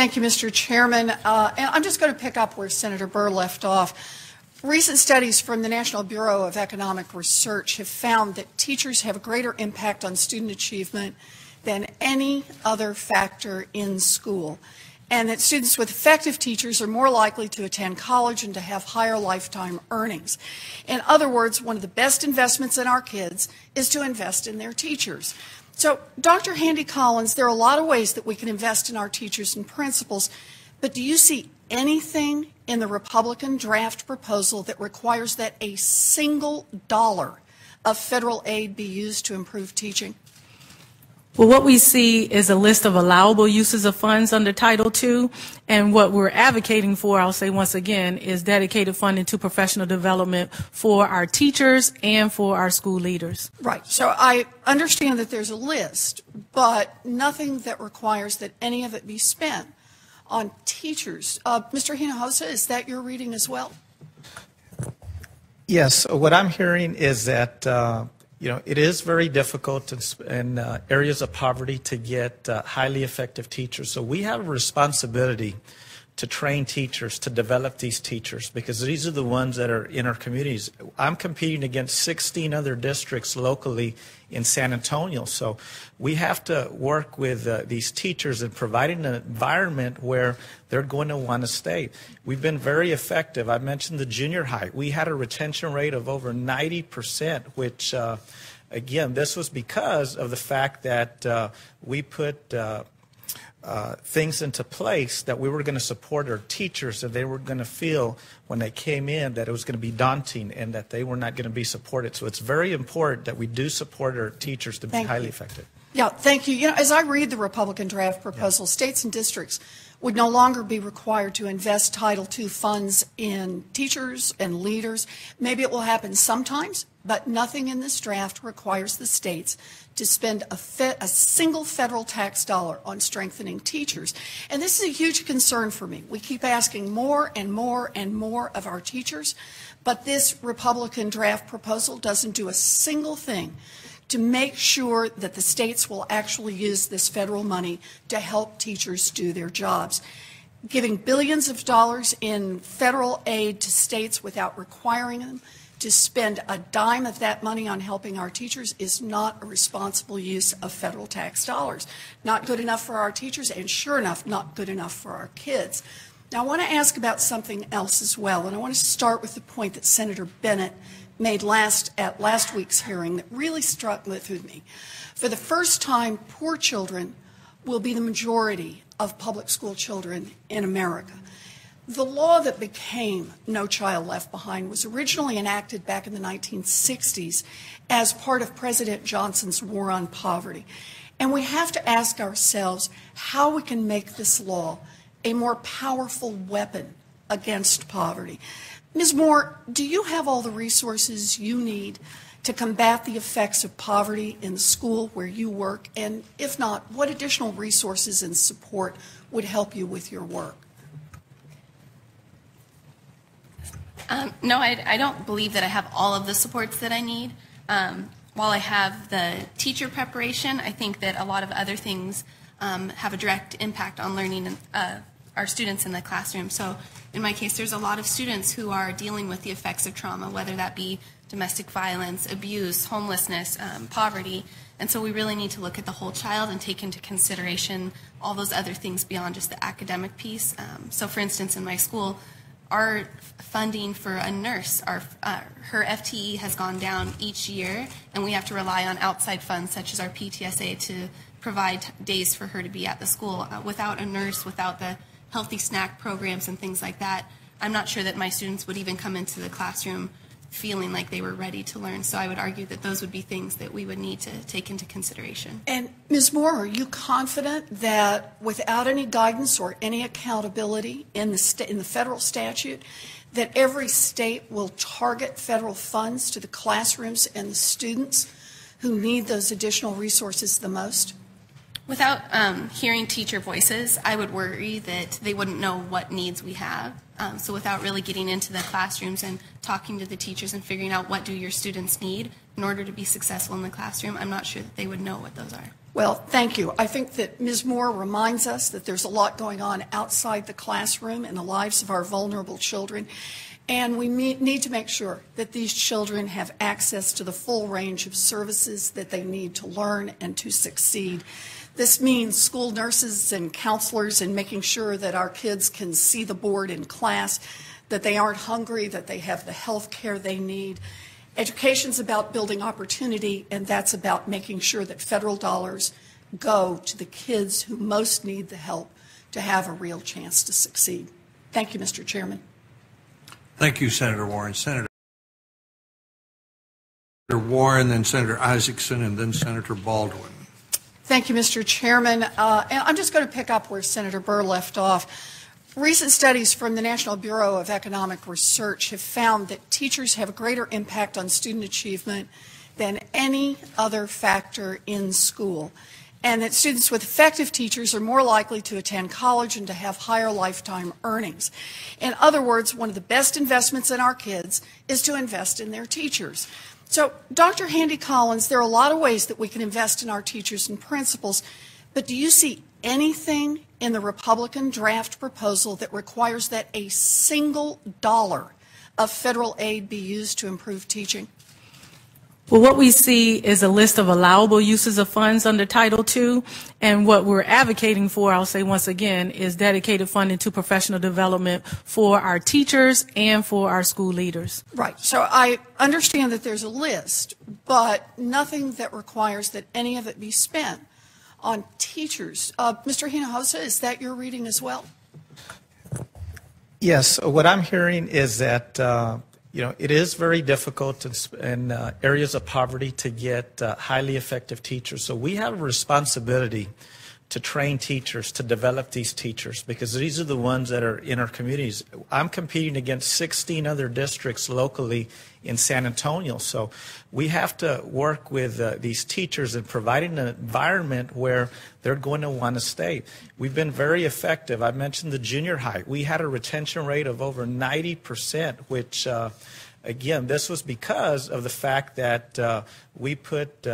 Thank you, Mr. Chairman. Uh, and I'm just going to pick up where Senator Burr left off. Recent studies from the National Bureau of Economic Research have found that teachers have a greater impact on student achievement than any other factor in school, and that students with effective teachers are more likely to attend college and to have higher lifetime earnings. In other words, one of the best investments in our kids is to invest in their teachers. So, Dr. Handy Collins, there are a lot of ways that we can invest in our teachers and principals, but do you see anything in the Republican draft proposal that requires that a single dollar of federal aid be used to improve teaching? Well, what we see is a list of allowable uses of funds under Title II, and what we're advocating for, I'll say once again, is dedicated funding to professional development for our teachers and for our school leaders. Right. So I understand that there's a list, but nothing that requires that any of it be spent on teachers. Uh, Mr. Hinojosa, is that your reading as well? Yes. What I'm hearing is that uh, you know, it is very difficult in, uh, areas of poverty to get uh, highly effective teachers. So we have a responsibility to train teachers, to develop these teachers, because these are the ones that are in our communities. I'm competing against 16 other districts locally in San Antonio. So we have to work with uh, these teachers and providing an environment where they're going to want to stay. We've been very effective. I mentioned the junior high. We had a retention rate of over 90%, which, uh, again, this was because of the fact that uh, we put uh, things into place that we were going to support our teachers that they were going to feel when they came in that it was going to be daunting and that they were not going to be supported. So it's very important that we do support our teachers to be thank highly you. effective. Yeah, thank you. You know, as I read the Republican draft proposal, yeah. states and districts would no longer be required to invest Title II funds in teachers and leaders. Maybe it will happen sometimes, but nothing in this draft requires the states to spend a, fe- a, single federal tax dollar on strengthening teachers. And this is a huge concern for me. We keep asking more and more and more of our teachers, but this Republican draft proposal doesn't do a single thing to make sure that the states will actually use this federal money to help teachers do their jobs. Giving billions of dollars in federal aid to states without requiring them to spend a dime of that money on helping our teachers is not a responsible use of federal tax dollars. Not good enough for our teachers, and sure enough, not good enough for our kids. Now, I want to ask about something else as well, and I want to start with the point that Senator Bennet made last at last week's hearing that really struck with me. For the first time, poor children will be the majority of public school children in America. The law that became No Child Left Behind was originally enacted back in the 1960s as part of President Johnson's war on poverty. And we have to ask ourselves how we can make this law a more powerful weapon against poverty. Ms. Moore, do you have all the resources you need to combat the effects of poverty in the school where you work? And if not, what additional resources and support would help you with your work? Um, no, I, I, don't believe that I have all of the supports that I need. Um, while I have the teacher preparation, I think that a lot of other things um, have a direct impact on learning uh, our students in the classroom. So in my case, there's a lot of students who are dealing with the effects of trauma, whether that be domestic violence, abuse, homelessness, um, poverty. And so we really need to look at the whole child and take into consideration all those other things beyond just the academic piece. Um, so for instance, in my school, our funding for a nurse, our, uh, her FTE has gone down each year, and we have to rely on outside funds such as our PTSA to provide days for her to be at the school. Uh, without a nurse, without the healthy snack programs and things like that, I'm not sure that my students would even come into the classroom feeling like they were ready to learn. So I would argue that those would be things that we would need to take into consideration. And Ms. Moore, are you confident that without any guidance or any accountability in the, in the federal statute, that every state will target federal funds to the classrooms and the students who need those additional resources the most? Without um, hearing teacher voices, I would worry that they wouldn't know what needs we have. Um, so without really getting into the classrooms and talking to the teachers and figuring out what do your students need in order to be successful in the classroom, I'm not sure that they would know what those are. Well, thank you. I think that Ms. Moore reminds us that there's a lot going on outside the classroom in the lives of our vulnerable children. And we need to make sure that these children have access to the full range of services that they need to learn and to succeed. This means school nurses and counselors and making sure that our kids can see the board in class, that they aren't hungry, that they have the health care they need. Education's about building opportunity, and that's about making sure that federal dollars go to the kids who most need the help to have a real chance to succeed. Thank you, Mr. Chairman. Thank you, Senator Warren. Senator Warren, then Senator Isakson, and then Senator Baldwin. Thank you, Mr. Chairman. Uh, and I'm just going to pick up where Senator Burr left off. Recent studies from the National Bureau of Economic Research have found that teachers have a greater impact on student achievement than any other factor in school, and that students with effective teachers are more likely to attend college and to have higher lifetime earnings. In other words, one of the best investments in our kids is to invest in their teachers. So, Dr. Handy Collins, there are a lot of ways that we can invest in our teachers and principals, but do you see anything in the Republican draft proposal that requires that a single dollar of federal aid be used to improve teaching? Well, what we see is a list of allowable uses of funds under Title II, and what we're advocating for, I'll say once again, is dedicated funding to professional development for our teachers and for our school leaders. Right. So I understand that there's a list, but nothing that requires that any of it be spent on teachers. Uh, Mr. Hinojosa, is that your reading as well? Yes, what I'm hearing is that uh, you know it is very difficult to, in uh, areas of poverty to get uh, highly effective teachers. So we have a responsibility to train teachers, to develop these teachers, because these are the ones that are in our communities. I'm competing against 16 other districts locally in San Antonio, so we have to work with uh, these teachers and providing an environment where they're going to want to stay. We've been very effective. I mentioned the junior high. We had a retention rate of over 90%, which uh, again, this was because of the fact that uh, we put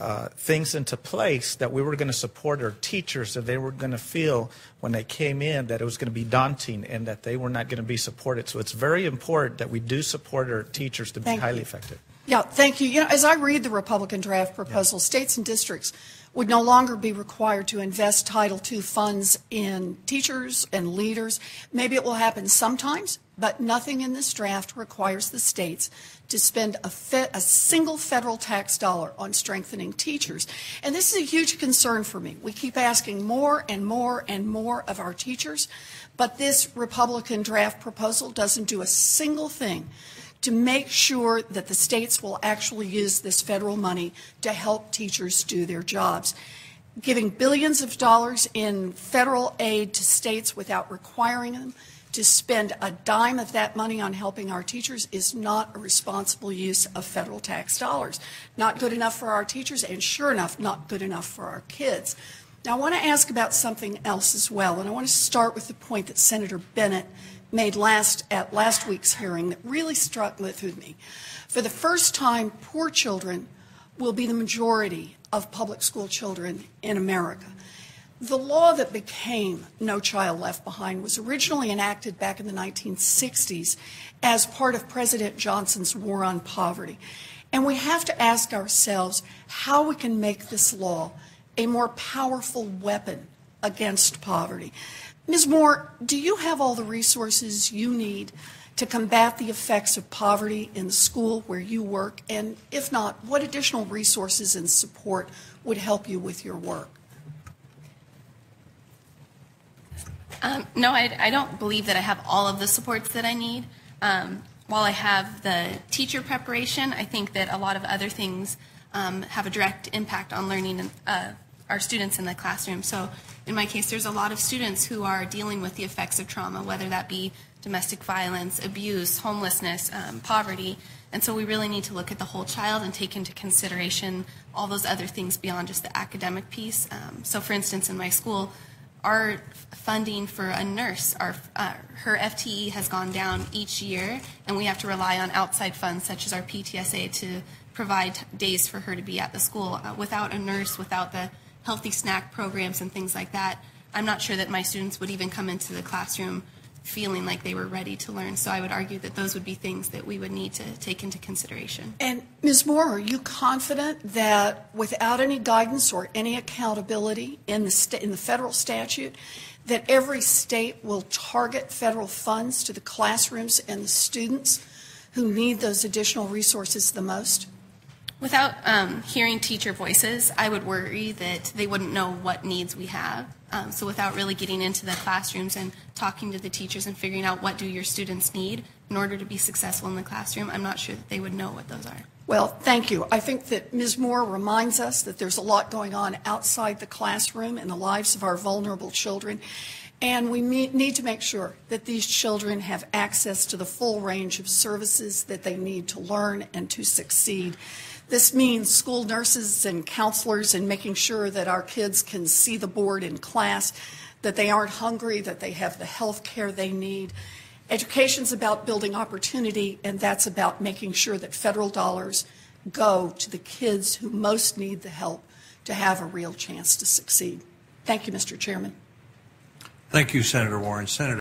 uh, things into place that we were going to support our teachers, that they were going to feel when they came in that it was going to be daunting and that they were not going to be supported. So it's very important that we do support our teachers to be Thank highly you. effective. Yeah, thank you. You know, as I read the Republican draft proposal, states and districts would no longer be required to invest Title II funds in teachers and leaders. Maybe it will happen sometimes, but nothing in this draft requires the states to spend a, a single federal tax dollar on strengthening teachers. And this is a huge concern for me. We keep asking more and more and more of our teachers, but this Republican draft proposal doesn't do a single thing to make sure that the states will actually use this federal money to help teachers do their jobs. Giving billions of dollars in federal aid to states without requiring them to spend a dime of that money on helping our teachers is not a responsible use of federal tax dollars. Not good enough for our teachers, and sure enough, not good enough for our kids. Now, I want to ask about something else as well, and I want to start with the point that Senator Bennet made last at last week's hearing that really struck with me. For the first time, poor children will be the majority of public school children in America. The law that became No Child Left Behind was originally enacted back in the 1960s as part of President Johnson's war on poverty. And we have to ask ourselves how we can make this law a more powerful weapon against poverty. Ms. Moore, do you have all the resources you need to combat the effects of poverty in the school where you work? And if not, what additional resources and support would help you with your work? Um, no, I, I don't believe that I have all of the supports that I need. Um, while I have the teacher preparation, I think that a lot of other things um, have a direct impact on learning uh, our students in the classroom. So in my case, there's a lot of students who are dealing with the effects of trauma, whether that be domestic violence, abuse, homelessness, um, poverty. And so we really need to look at the whole child and take into consideration all those other things beyond just the academic piece. Um, so for instance, in my school, our funding for a nurse, our, uh, her FTE has gone down each year, and we have to rely on outside funds such as our PTSA to provide days for her to be at the school. Uh, Without a nurse, without the healthy snack programs and things like that, I'm not sure that my students would even come into the classroom feeling like they were ready to learn. So I would argue that those would be things that we would need to take into consideration. And Ms. Moore, are you confident that without any guidance or any accountability in the, in the federal statute, that every state will target federal funds to the classrooms and the students who need those additional resources the most? Without um, hearing teacher voices, I would worry that they wouldn't know what needs we have. Um, so without really getting into the classrooms and talking to the teachers and figuring out what do your students need in order to be successful in the classroom, I'm not sure that they would know what those are. Well, thank you. I think that Ms. Moore reminds us that there's a lot going on outside the classroom in the lives of our vulnerable children. And we need to make sure that these children have access to the full range of services that they need to learn and to succeed. This means school nurses and counselors and making sure that our kids can see the board in class, that they aren't hungry, that they have the health care they need. Education's about building opportunity, and that's about making sure that federal dollars go to the kids who most need the help to have a real chance to succeed. Thank you, Mr. Chairman. Thank you, Senator Warren. Senator